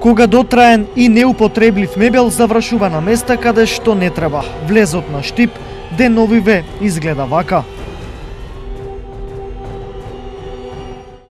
Кога дотраен и неупотреблив мебел завршува на места каде што не треба. Влезот на штип деновиве изгледа вака.